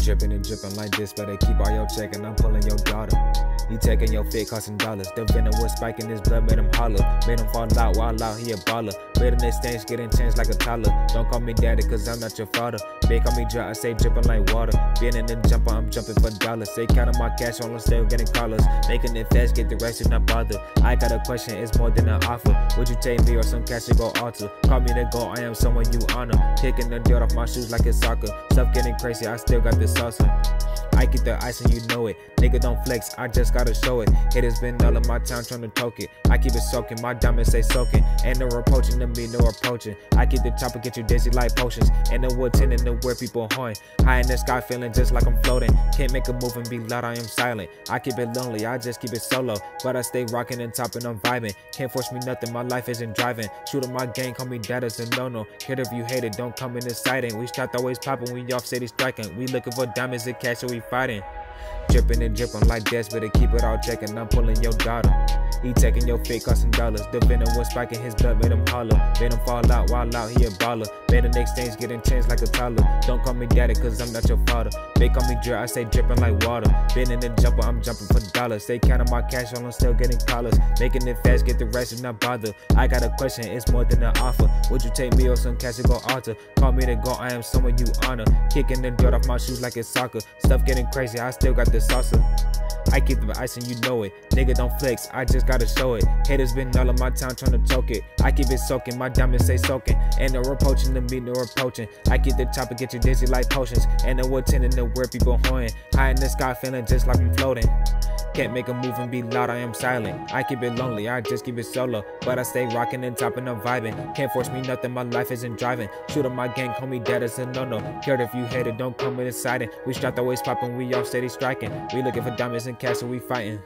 Dripping and dripping like this, better keep all your check and I'm pulling your daughter. He taking your fit, costing dollars. The venom was spiking his blood, made him holler. Made him fall out, while out, he a baller. Him exchange, getting changed like a toddler. Don't call me daddy, cause I'm not your father. They call me dry, I say dripping like water. Being in the jumper, I'm jumping for dollars. They counting my cash, on still getting callers. Making it fast, get the rest, is not bother. I got a question, it's more than an offer. Would you take me or some cash to go alter? Call me the go, I am someone you honor. Kicking the dirt off my shoes like it's soccer. Stuff getting crazy, I still got this salsa. I get the ice and you know it. Nigga don't flex, I just gotta show it. Haters been all of my time trying to toke it. I keep it soaking, my diamonds stay soaking. Ain't no approaching to me, no approaching. I keep the chopper, get you dizzy like potions. And the wood tending to where people horn. High in the sky, feeling just like I'm floating. Can't make a move and be loud, I am silent. I keep it lonely, I just keep it solo. But I stay rocking and topping, I'm vibing. Can't force me nothing, my life isn't driving. Shooting my gang, call me dad as a no no. Care if you hate it, don't come in the sighting. We strapped always popping, we off city striking. We looking for diamonds and cash, so we fighting. Dripping and dripping like this, better keep it all checking. I'm pulling your daughter. He taking your fake costing dollars. The venom was spiking his blood, made him holler. Made him fall out, while out, he a baller. Made an exchange, getting changed like a toddler. Don't call me daddy, cause I'm not your father. They call me drip, I say dripping like water. Been in the jumper, I'm jumping for dollars. They counting my cash, while I'm still getting collars. Making it fast, get the rest, and not bother. I got a question, it's more than an offer. Would you take me or some cash to go alter? Call me the go, I am someone you honor. Kicking the dirt off my shoes like it's soccer. Stuff getting crazy, I still got the salsa. I keep the ice and you know it. Nigga don't flex, I just gotta show it. Haters been all of my time trying to choke it. I keep it soaking, my diamonds say soaking. Ain't no approaching the to me, no approaching. I keep the chopper, get you dizzy like potions. And the wood tending to where people horning. High in the sky, feeling just like I'm floating. Can't make a move and be loud, I am silent. I keep it lonely, I just keep it solo. But I stay rocking and topping, I'm vibing. Can't force me nothing, my life isn't driving. Shoot up my gang, call me dead as a no no. Cared if you hate it, don't come with it siding. We strapped always popping, we all steady striking. We looking for diamonds and cash and we fighting.